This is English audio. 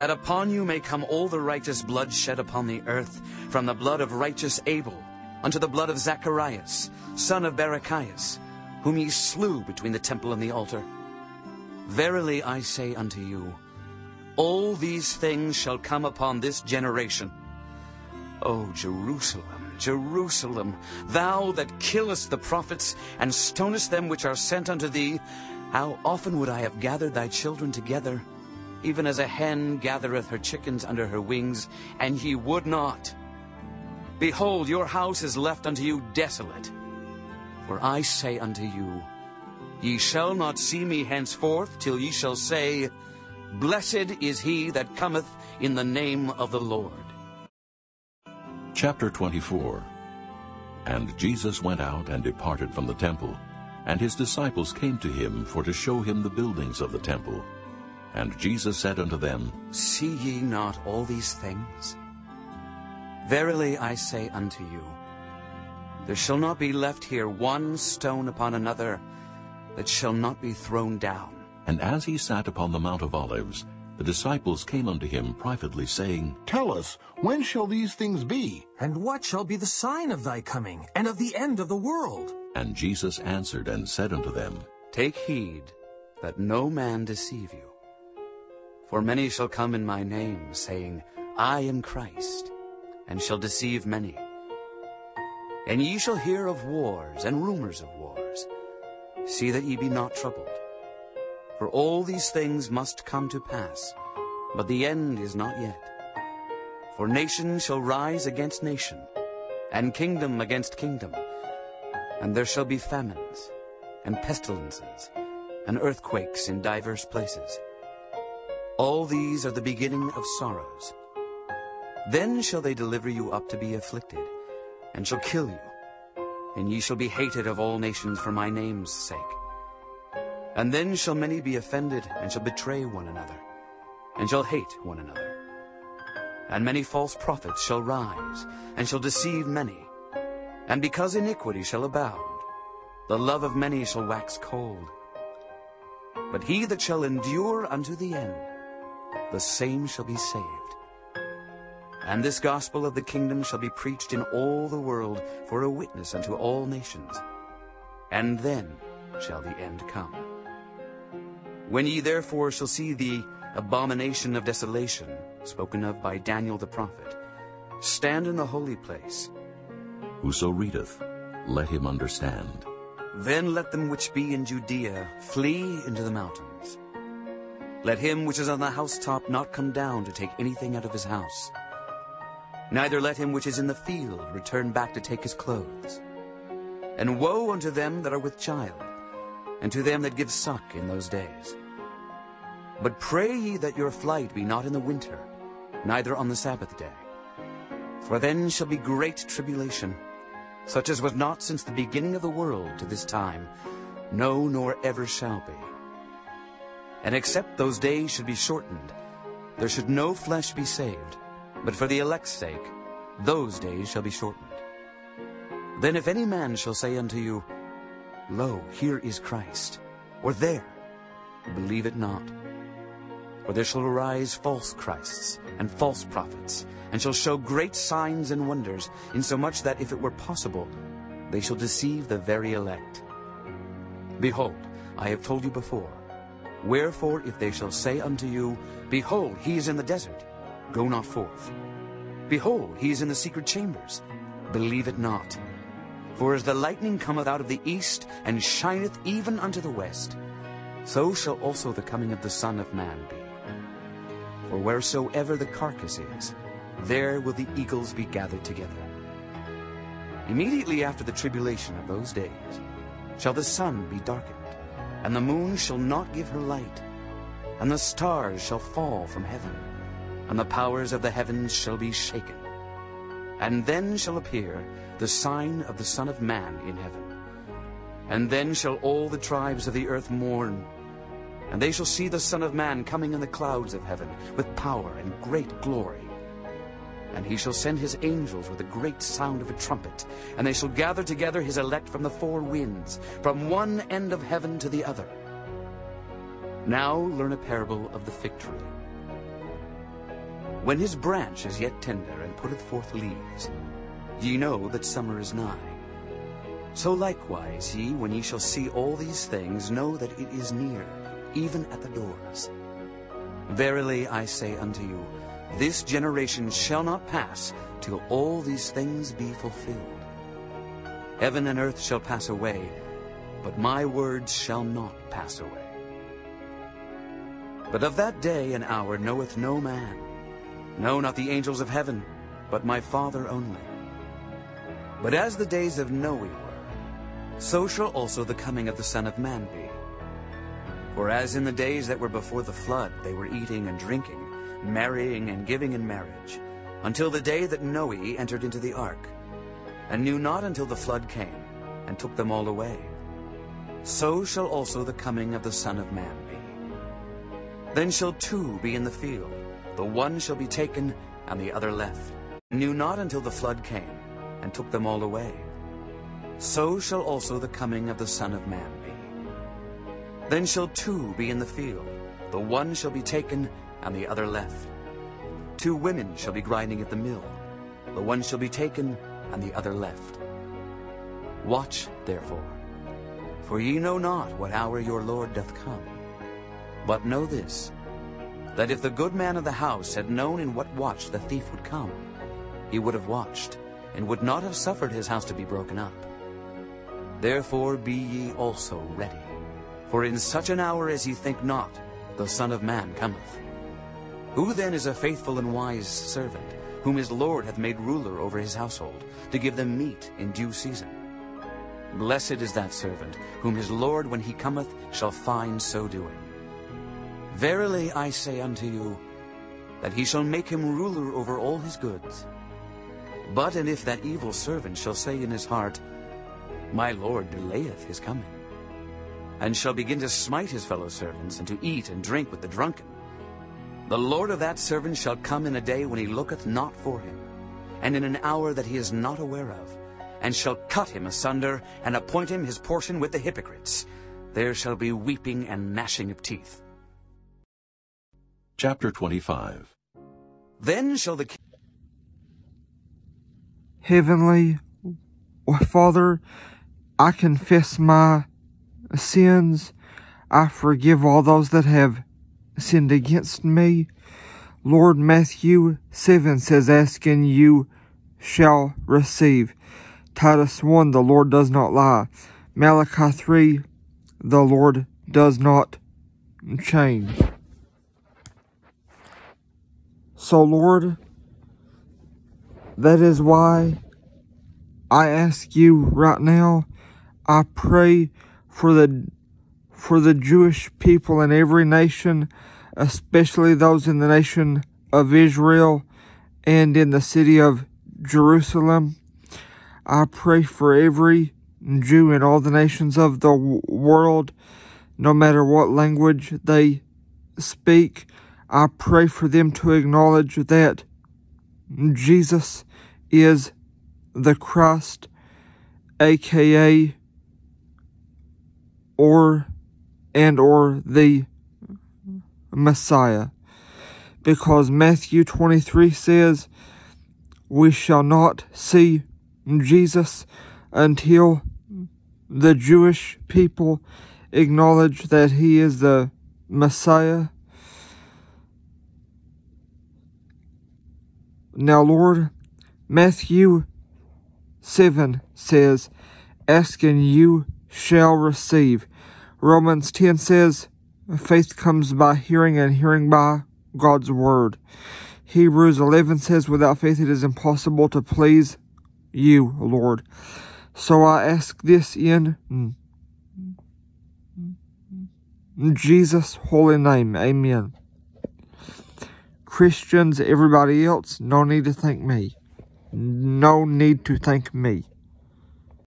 that upon you may come all the righteous blood shed upon the earth, from the blood of righteous Abel unto the blood of Zacharias, son of Barachias, whom ye slew between the temple and the altar. Verily I say unto you, all these things shall come upon this generation. O Jerusalem, Jerusalem, thou that killest the prophets, and stonest them which are sent unto thee, how often would I have gathered thy children together, even as a hen gathereth her chickens under her wings, and ye would not. Behold, your house is left unto you desolate. For I say unto you, Ye shall not see me henceforth, till ye shall say, Blessed is he that cometh in the name of the Lord. Chapter 24 And Jesus went out and departed from the temple, and his disciples came to him for to show him the buildings of the temple. And Jesus said unto them, See ye not all these things? Verily I say unto you, There shall not be left here one stone upon another that shall not be thrown down. And as he sat upon the Mount of Olives, the disciples came unto him privately, saying, Tell us, when shall these things be? And what shall be the sign of thy coming, and of the end of the world? And Jesus answered and said unto them, Take heed that no man deceive you. For many shall come in my name, saying, I am Christ, and shall deceive many. And ye shall hear of wars and rumors of wars. See that ye be not troubled. For all these things must come to pass, but the end is not yet. For nation shall rise against nation, and kingdom against kingdom. And there shall be famines, and pestilences, and earthquakes in divers places. All these are the beginning of sorrows. Then shall they deliver you up to be afflicted, and shall kill you. And ye shall be hated of all nations for my name's sake. And then shall many be offended, and shall betray one another, and shall hate one another. And many false prophets shall rise, and shall deceive many. And because iniquity shall abound, the love of many shall wax cold. But he that shall endure unto the end, the same shall be saved. And this gospel of the kingdom shall be preached in all the world for a witness unto all nations. And then shall the end come. When ye therefore shall see the abomination of desolation, spoken of by Daniel the prophet, stand in the holy place, Whoso readeth, let him understand. then let them which be in Judea flee into the mountains. Let him which is on the housetop not come down to take anything out of his house. Neither let him which is in the field return back to take his clothes. And woe unto them that are with child, and to them that give suck in those days. But pray ye that your flight be not in the winter, neither on the Sabbath day. For then shall be great tribulation, such as was not since the beginning of the world to this time, no, nor ever shall be. And except those days should be shortened, there should no flesh be saved, but for the elect's sake, those days shall be shortened. Then if any man shall say unto you, Lo, here is Christ, or there, believe it not. For there shall arise false Christs and false prophets, and shall show great signs and wonders, insomuch that if it were possible, they shall deceive the very elect. Behold, I have told you before. Wherefore, if they shall say unto you, Behold, he is in the desert, go not forth. Behold, he is in the secret chambers, believe it not. For as the lightning cometh out of the east, and shineth even unto the west, so shall also the coming of the Son of Man be. For wheresoever the carcass is, there will the eagles be gathered together. Immediately after the tribulation of those days shall the sun be darkened, and the moon shall not give her light, and the stars shall fall from heaven, and the powers of the heavens shall be shaken. And then shall appear the sign of the Son of Man in heaven. And then shall all the tribes of the earth mourn, and they shall see the Son of Man coming in the clouds of heaven with power and great glory. And he shall send his angels with a great sound of a trumpet, and they shall gather together his elect from the four winds, from one end of heaven to the other. Now learn a parable of the fig tree. when his branch is yet tender and putteth forth leaves, ye know that summer is nigh. So likewise ye, when ye shall see all these things, know that it is near, even at the doors. Verily I say unto you, this generation shall not pass till all these things be fulfilled. Heaven and earth shall pass away, but my words shall not pass away. But of that day and hour knoweth no man, no, not the angels of heaven, but my Father only. But as the days of Noe were, so shall also the coming of the Son of Man be. For as in the days that were before the flood they were eating and drinking, marrying and giving in marriage, until the day that Noe entered into the ark, and knew not until the flood came, and took them all away. So shall also the coming of the Son of Man be. Then shall two be in the field, the one shall be taken, and the other left. Knew not until the flood came, and took them all away. So shall also the coming of the Son of Man be. Then shall two be in the field, the one shall be taken, and the other left. Two women shall be grinding at the mill, the one shall be taken, and the other left. Watch, therefore, for ye know not what hour your Lord doth come. But know this, that if the good man of the house had known in what watch the thief would come, he would have watched, and would not have suffered his house to be broken up. Therefore be ye also ready, for in such an hour as ye think not, the Son of Man cometh. Who then is a faithful and wise servant, whom his Lord hath made ruler over his household, to give them meat in due season? Blessed is that servant, whom his Lord, when he cometh, shall find so doing. Verily I say unto you, that he shall make him ruler over all his goods. But and if that evil servant shall say in his heart, My Lord delayeth his coming, and shall begin to smite his fellow servants, and to eat and drink with the drunken, the Lord of that servant shall come in a day when he looketh not for him, and in an hour that he is not aware of, and shall cut him asunder, and appoint him his portion with the hypocrites. There shall be weeping and gnashing of teeth. Chapter 25 Then shall the Heavenly Father, I confess my sins. I forgive all those that have sinned against me. Lord Matthew 7 says, Ask and you shall receive. Titus 1, the Lord does not lie. Malachi 3, the Lord does not change. So, Lord, that is why I ask you right now, I pray for the for the Jewish people in every nation, especially those in the nation of Israel and in the city of Jerusalem. I pray for every Jew in all the nations of the world, no matter what language they speak. I pray for them to acknowledge that Jesus is the Christ, aka or and or the Messiah. Because Matthew 23 says, We shall not see Jesus until the Jewish people acknowledge that he is the Messiah Now, Lord, Matthew 7 says, Ask and you shall receive. Romans 10 says, Faith comes by hearing, and hearing by God's word. Hebrews 11 says, Without faith it is impossible to please you, Lord. So I ask this in Jesus' holy name. Amen. Christians, everybody else, no need to thank me. No need to thank me.